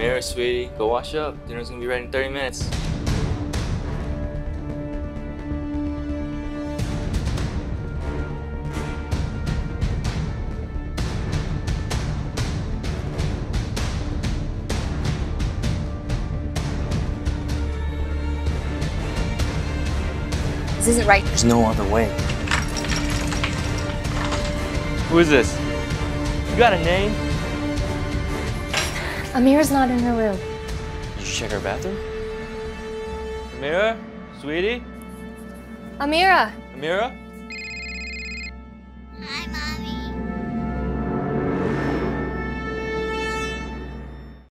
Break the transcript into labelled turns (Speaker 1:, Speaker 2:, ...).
Speaker 1: Alright, sweetie, go wash up. Dinner's gonna be ready in 30 minutes.
Speaker 2: This isn't right.
Speaker 3: There's no other way.
Speaker 1: Who is this? You got a name?
Speaker 2: Amira's not in her room.
Speaker 1: Did you check her bathroom? Amira? Sweetie?
Speaker 2: Amira!
Speaker 1: Amira?